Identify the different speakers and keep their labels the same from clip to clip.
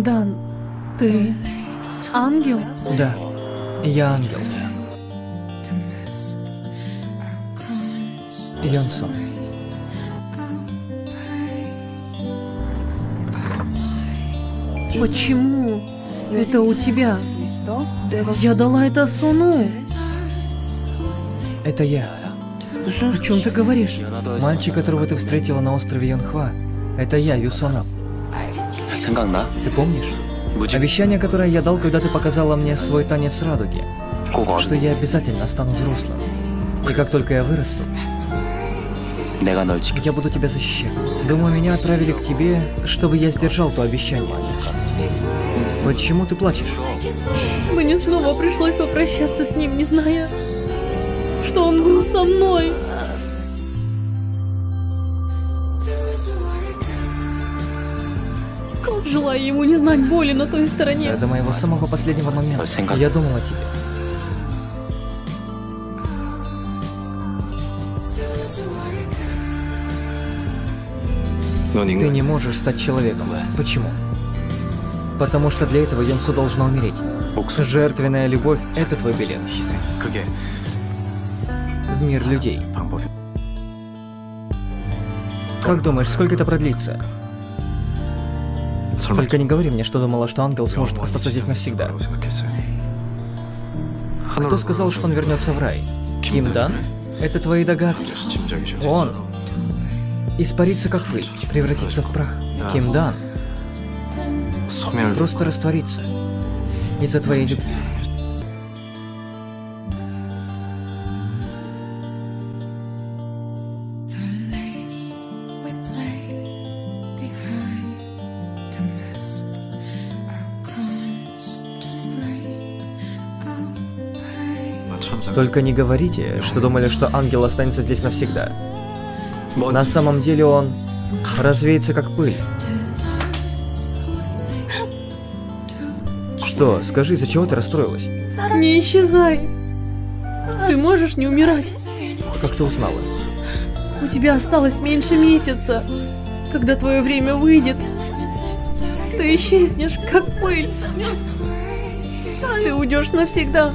Speaker 1: Киндан, ты ангел?
Speaker 2: Да, я ангел. Йонсон.
Speaker 1: Почему это у тебя? Я дала это Сону.
Speaker 2: Это я.
Speaker 1: О чем ты говоришь?
Speaker 2: Мальчик, которого ты встретила на острове Йонхва. Это я, Юсонап. Ты помнишь? Обещание, которое я дал, когда ты показала мне свой танец радуги, что я обязательно стану взрослым. И как только я вырасту, я буду тебя защищать. Думаю, меня отправили к тебе, чтобы я сдержал то обещание. Почему ты плачешь?
Speaker 1: Мне снова пришлось попрощаться с ним, не зная, что он был со мной. желая ему не знать боли на той стороне.
Speaker 2: До моего самого последнего момента я думал о тебе. Ты не можешь стать человеком. Почему? Потому что для этого Янсу должна умереть. Жертвенная любовь — это твой билет. В мир людей. Как думаешь, сколько это продлится? Только не говори мне, что думала, что ангел сможет остаться здесь навсегда. Кто сказал, что он вернется в рай? Ким Дан? Это твои догадки. Он испарится, как вы, превратится в прах. Ким Дан просто растворится из-за твоей любви. Только не говорите, что думали, что ангел останется здесь навсегда. На самом деле он развеется как пыль. Что, скажи, из-за чего ты расстроилась?
Speaker 1: Не исчезай. Ты можешь не умирать.
Speaker 2: Как ты узнала?
Speaker 1: У тебя осталось меньше месяца. Когда твое время выйдет, ты исчезнешь, как пыль. Ты уйдешь навсегда.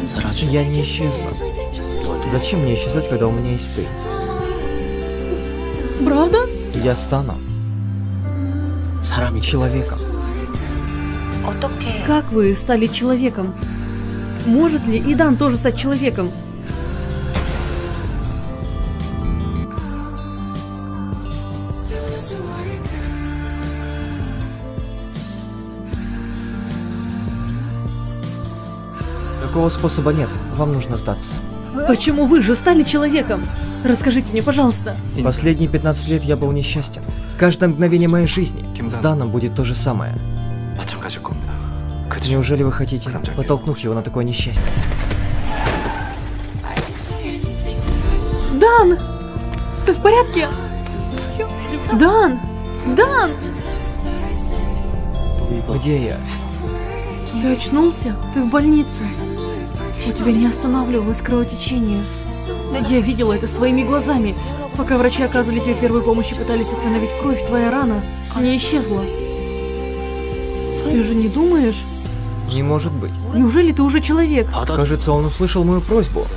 Speaker 3: 안 사라져.
Speaker 2: Я не исчезну. Зачем мне исчезать, когда у меня есть ты?
Speaker 1: Правда?
Speaker 2: Я стану
Speaker 3: 사람이
Speaker 2: человеком.
Speaker 1: Как вы стали человеком? Может ли Идан тоже стать человеком?
Speaker 2: Другого способа нет. Вам нужно сдаться.
Speaker 1: Почему вы же стали человеком? Расскажите мне, пожалуйста.
Speaker 2: Последние 15 лет я был несчастен. Каждое мгновение моей жизни с Даном будет то же самое. Неужели вы хотите подтолкнуть его на такое несчастье?
Speaker 1: Дан! Ты в порядке? Дан! Дан!
Speaker 2: Где я?
Speaker 1: Ты очнулся? Ты в больнице. У тебя не останавливалось кровотечение. Я видела это своими глазами. Пока врачи оказывали тебе первую помощь и пытались остановить кровь, твоя рана не исчезла. Ты же не думаешь?
Speaker 2: Не может быть.
Speaker 1: Неужели ты уже человек?
Speaker 2: Кажется, он услышал мою просьбу.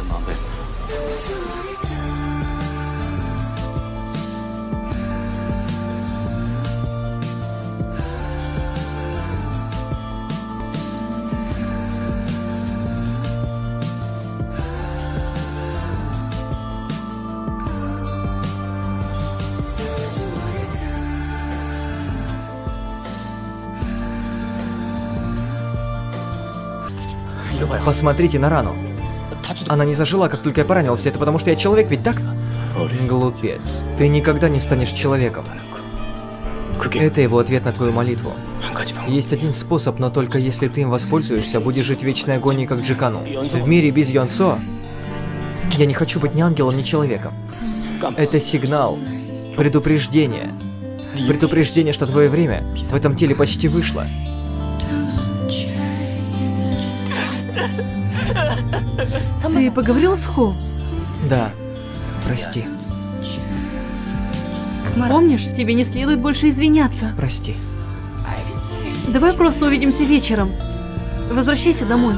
Speaker 2: Посмотрите на рану. Она не зажила, как только я поранился. Это потому что я человек, ведь так? Глупец. Ты никогда не станешь человеком. Это его ответ на твою молитву. Есть один способ, но только если ты им воспользуешься, будешь жить вечной агонии, как Джикану. В мире без Йонсо я не хочу быть ни ангелом, ни человеком. Это сигнал, предупреждение. Предупреждение, что твое время в этом теле почти вышло.
Speaker 1: Ты поговорил с Хо?
Speaker 2: Да, прости.
Speaker 1: Помнишь, тебе не следует больше извиняться.
Speaker 2: Прости.
Speaker 1: Давай просто увидимся вечером. Возвращайся домой.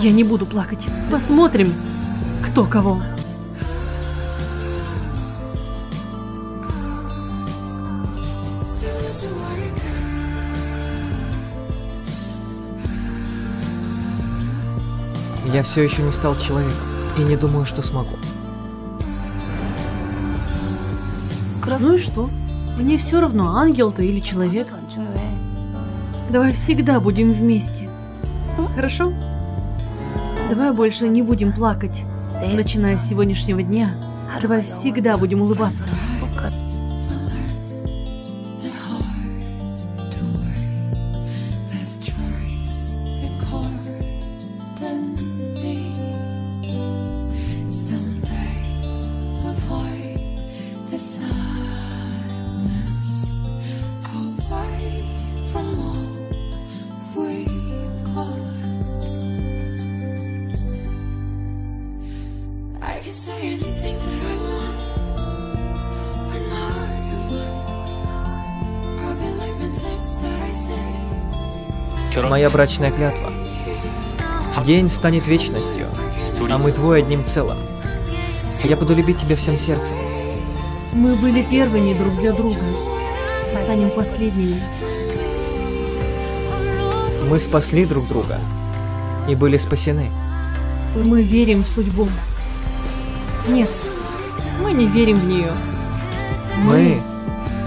Speaker 1: Я не буду плакать. Посмотрим, кто кого.
Speaker 2: Я все еще не стал человеком и не думаю, что смогу.
Speaker 1: Ну и что? Мне все равно, ангел ты или человек. Давай всегда будем вместе. Хорошо? Давай больше не будем плакать. Начиная с сегодняшнего дня, давай всегда будем улыбаться.
Speaker 2: Моя брачная клятва. День станет вечностью, а мы двое одним целым. Я буду любить тебя всем сердцем.
Speaker 1: Мы были первыми друг для друга. И станем последними.
Speaker 2: Мы спасли друг друга и были спасены.
Speaker 1: Мы верим в судьбу. Нет, мы не верим в нее.
Speaker 2: Мы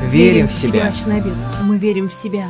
Speaker 2: верим в себя.
Speaker 1: Мы верим в себя.